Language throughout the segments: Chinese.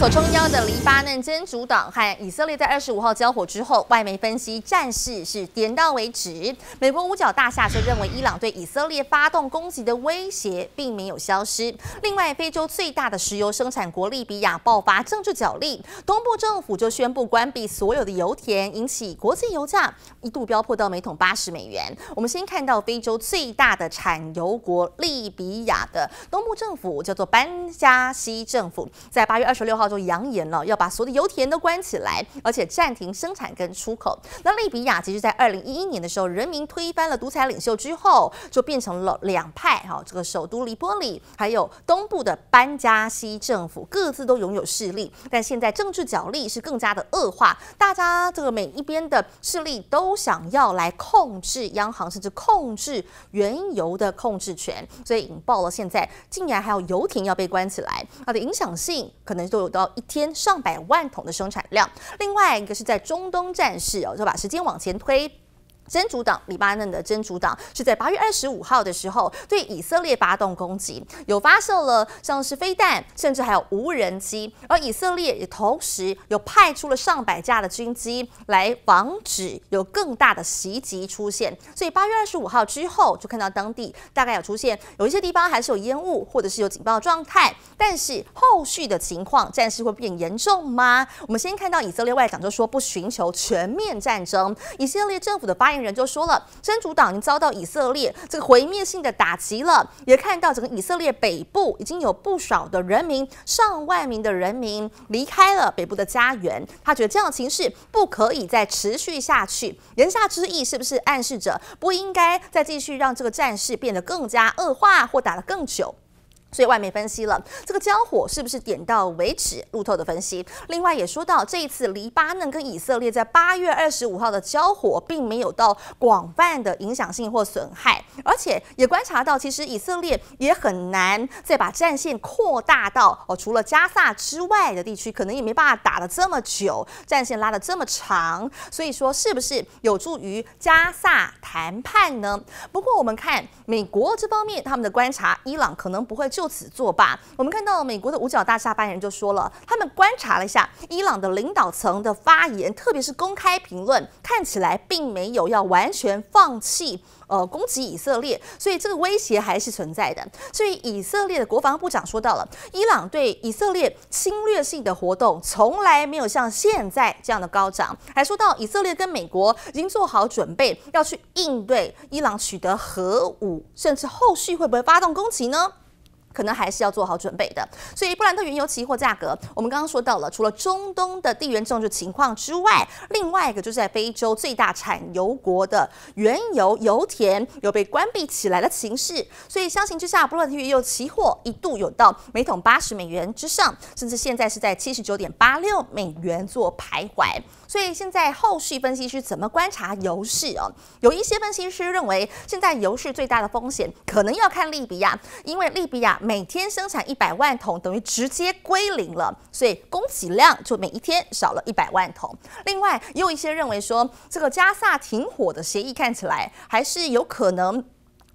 所撑腰的黎巴嫩真主党和以色列在二十五号交火之后，外媒分析战事是点到为止。美国五角大厦则认为，伊朗对以色列发动攻击的威胁并没有消失。另外，非洲最大的石油生产国利比亚爆发政治角力，东部政府就宣布关闭所有的油田，引起国际油价一度飙破到每桶八十美元。我们先看到非洲最大的产油国利比亚的东部政府叫做班加西政府，在八月二十六号。就扬言了要把所有的油田都关起来，而且暂停生产跟出口。那利比亚其实，在二零一一年的时候，人民推翻了独裁领袖之后，就变成了两派哈。这个首都黎波里还有东部的班加西政府，各自都拥有势力。但现在政治角力是更加的恶化，大家这个每一边的势力都想要来控制央行，甚至控制原油的控制权，所以引爆了现在竟然还有油田要被关起来，它的影响性可能都有到一天上百万桶的生产量。另外一个是在中东战事哦，就把时间往前推。真主党，黎巴嫩的真主党是在八月二十五号的时候对以色列发动攻击，有发射了像是飞弹，甚至还有无人机。而以色列也同时有派出了上百架的军机来防止有更大的袭击出现。所以八月二十五号之后，就看到当地大概有出现有一些地方还是有烟雾，或者是有警报状态。但是后续的情况，战事会变严重吗？我们先看到以色列外长就说不寻求全面战争。以色列政府的发言。人就说了，真主党已经遭到以色列这个毁灭性的打击了，也看到整个以色列北部已经有不少的人民，上万名的人民离开了北部的家园。他觉得这样的情势不可以再持续下去。言下之意是不是暗示着不应该再继续让这个战事变得更加恶化或打得更久？所以外媒分析了这个交火是不是点到为止？路透的分析，另外也说到这一次黎巴嫩跟以色列在八月二十五号的交火，并没有到广泛的影响性或损害，而且也观察到，其实以色列也很难再把战线扩大到哦，除了加萨之外的地区，可能也没办法打了这么久，战线拉的这么长。所以说，是不是有助于加萨谈判呢？不过我们看美国这方面，他们的观察，伊朗可能不会就。就此作罢。我们看到美国的五角大厦发言人就说了，他们观察了一下伊朗的领导层的发言，特别是公开评论，看起来并没有要完全放弃呃攻击以色列，所以这个威胁还是存在的。所以以色列的国防部长说到了，伊朗对以色列侵略性的活动从来没有像现在这样的高涨，还说到以色列跟美国已经做好准备要去应对伊朗取得核武，甚至后续会不会发动攻击呢？可能还是要做好准备的，所以布兰特原油期货价格，我们刚刚说到了，除了中东的地缘政治情况之外，另外一个就是在非洲最大产油国的原油油田有被关闭起来的情势，所以相形之下，布兰特原油期货一度有到每桶八十美元之上，甚至现在是在七十九点八六美元做徘徊。所以现在后续分析师怎么观察油市哦？有一些分析师认为，现在油市最大的风险可能要看利比亚，因为利比亚每天生产一百万桶，等于直接归零了，所以供给量就每一天少了一百万桶。另外，也有一些认为说，这个加萨停火的协议看起来还是有可能。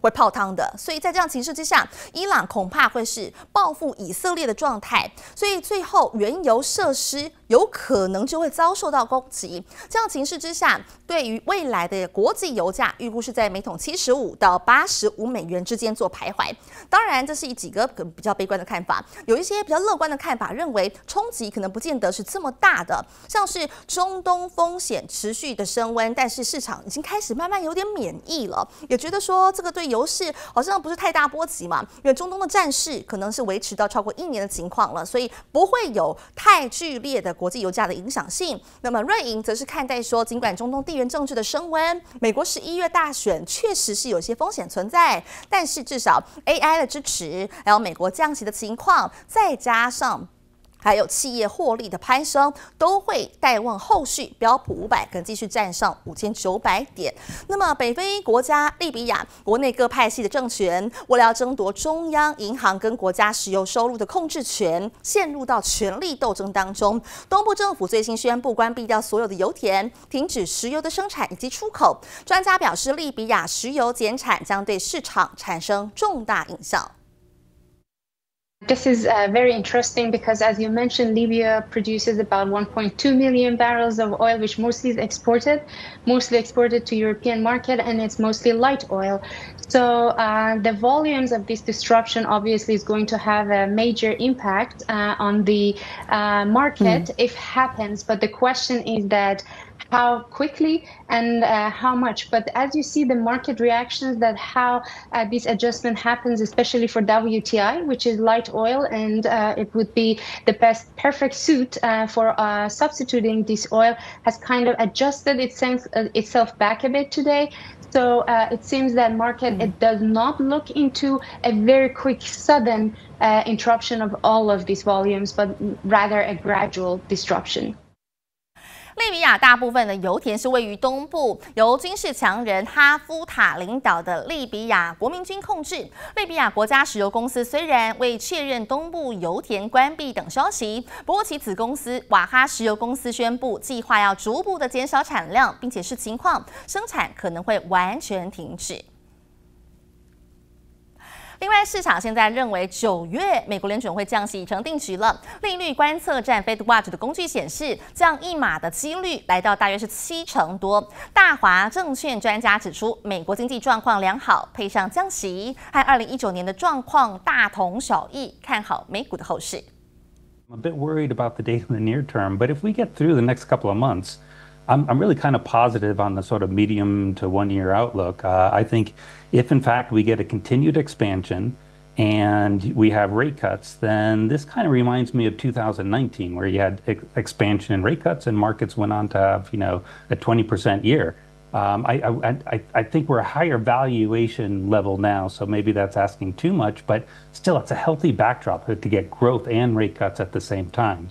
会泡汤的，所以在这样情势之下，伊朗恐怕会是报复以色列的状态，所以最后原油设施有可能就会遭受到攻击。这样情势之下，对于未来的国际油价，预估是在每桶七十五到八十五美元之间做徘徊。当然，这是以几个比较悲观的看法，有一些比较乐观的看法，认为冲击可能不见得是这么大的，像是中东风险持续的升温，但是市场已经开始慢慢有点免疫了，也觉得说这个对。油市好像不是太大波及嘛，因为中东的战事可能是维持到超过一年的情况了，所以不会有太剧烈的国际油价的影响性。那么瑞银则是看待说，尽管中东地缘政治的升温，美国十一月大选确实是有些风险存在，但是至少 AI 的支持，还有美国降息的情况，再加上。还有企业获利的攀升，都会带望后续标普五百可能继续站上五千九百点。那么北非国家利比亚国内各派系的政权，为了要争夺中央银行跟国家石油收入的控制权，陷入到权力斗争当中。东部政府最新宣布关闭掉所有的油田，停止石油的生产以及出口。专家表示，利比亚石油减产将对市场产生重大影响。This is uh, very interesting because, as you mentioned, Libya produces about 1.2 million barrels of oil, which mostly is exported, mostly exported to European market, and it's mostly light oil. So uh, the volumes of this disruption obviously is going to have a major impact uh, on the uh, market mm. if happens. But the question is that how quickly and uh, how much. But as you see the market reactions that how uh, this adjustment happens, especially for WTI, which is light oil, and uh, it would be the best perfect suit uh, for uh, substituting this oil, has kind of adjusted itself, uh, itself back a bit today. So it seems that market it does not look into a very quick, sudden interruption of all of these volumes, but rather a gradual disruption. 利比亚大部分的油田是位于东部，由军事强人哈夫塔领导的利比亚国民军控制。利比亚国家石油公司虽然未确认东部油田关闭等消息，不过其子公司瓦哈石油公司宣布，计划要逐步的减少产量，并且视情况，生产可能会完全停止。另外，市场现在认为九月美国联准会降息已成定局了。利率观测站 FedWatch 的工具显示，降一码的几率来到大约是七成多。大华证券专家指出，美国经济状况良好，配上降息，和二零一九年的状况大同小异，看好美股的后市。I'm a bit worried about the data in the near term, but if we get through the next couple of months. I'm, really kind of positive on the sort of medium to one year outlook. Uh, I think if, in fact, we get a continued expansion and we have rate cuts, then this kind of reminds me of 2019, where you had ex- expansion and rate cuts, and markets went on to have, you know, a 20% year. Um, I, think we're a higher valuation level now, so maybe that's asking too much, but still, it's a healthy backdrop to get growth and rate cuts at the same time.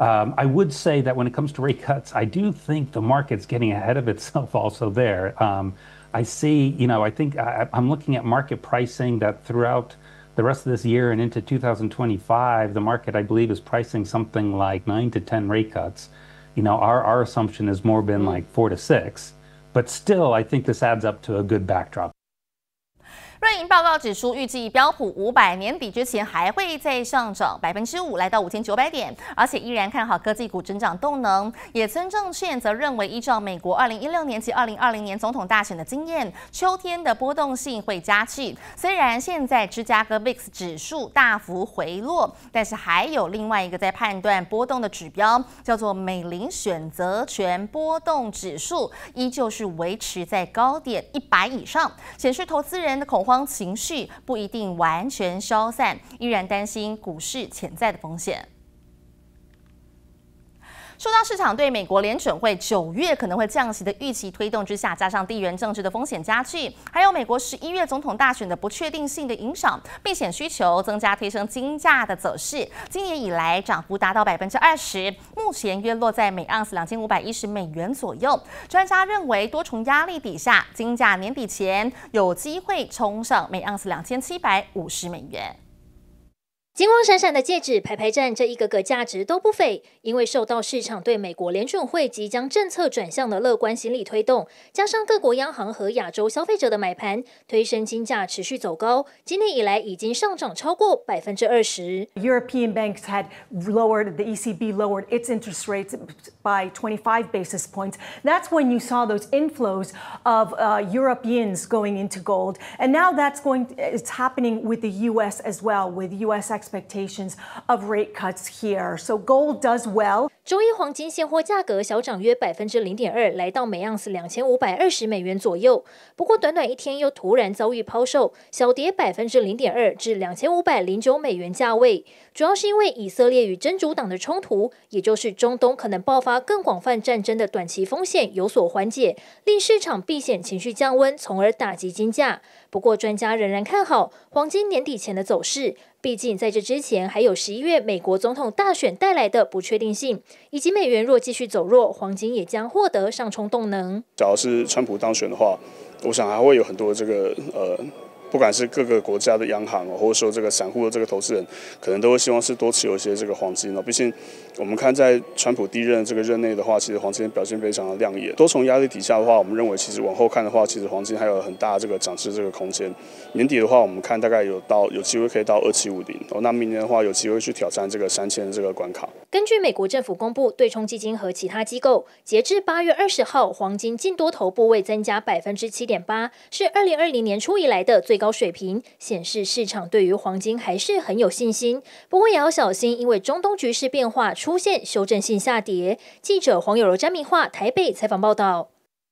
Um, I would say that when it comes to rate cuts, I do think the market's getting ahead of itself also there. Um, I see, you know, I think I, am looking at market pricing that throughout the rest of this year and into 2025, the market, I believe, is pricing something like nine to 10 rate cuts. You know, our, our assumption has more been mm. like four to six. But still, I think this adds up to a good backdrop. 瑞银报告指出，预计标普五百年底之前还会再上涨百分之五，来到五千九百点，而且依然看好科技股增长动能。野村证券则认为，依照美国二零一六年及二零二零年总统大选的经验，秋天的波动性会加剧。虽然现在芝加哥 VIX 指数大幅回落，但是还有另外一个在判断波动的指标，叫做美林选择权波动指数，依旧是维持在高点一百以上，显示投资人的恐慌。慌情绪不一定完全消散，依然担心股市潜在的风险。受到市场对美国联准会九月可能会降息的预期推动之下，加上地缘政治的风险加剧，还有美国十一月总统大选的不确定性的影响，避险需求增加，推升金价的走势。今年以来涨幅达到百分之二十，目前约落在每盎司两千五百一十美元左右。专家认为，多重压力底下，金价年底前有机会冲上每盎司两千七百五十美元。金光闪闪的戒指，排排站，这一个个价值都不菲。因为受到市场对美国联准会即将政策转向的乐观心理推动，加上各国央行和亚洲消费者的买盘，推升金价持续走高。今年以来已经上涨超过百分之二十。European banks had lowered the ECB lowered its interest rates by 25 basis points. That's when you saw those inflows of Europeans going into gold, and now that's going. It's happening with the U.S. as well, with U.S. expectations of rate cuts here. So gold does well. 周一黄金现货价格小涨约百分之零点二，来到每盎司两千五百二十美元左右。不过短短一天又突然遭遇抛售，小跌百分之零点二至两千五百零九美元价位。主要是因为以色列与真主党的冲突，也就是中东可能爆发更广泛战争的短期风险有所缓解，令市场避险情绪降温，从而打击金价。不过专家仍然看好黄金年底前的走势。毕竟，在这之前还有十一月美国总统大选带来的不确定性，以及美元若继续走弱，黄金也将获得上冲动能。只要是川普当选的话，我想还会有很多这个呃不管是各个国家的央行哦，或者说这个散户的这个投资人，可能都会希望是多持有一些这个黄金哦。毕竟我们看在川普第一任这个任内的话，其实黄金表现非常的亮眼。多重压力底下的话，我们认为其实往后看的话，其实黄金还有很大这个涨势这个空间。年底的话，我们看大概有到有机会可以到二七五零哦。那明年的话，有机会去挑战这个三千这个关卡。根据美国政府公布，对冲基金和其他机构，截至八月二十号，黄金净多头部位增加百分之七点八，是二零二零年初以来的最高水平，显示市场对于黄金还是很有信心。不过也要小心，因为中东局势变化出现修正性下跌。记者黄有柔、詹明化台北采访报道。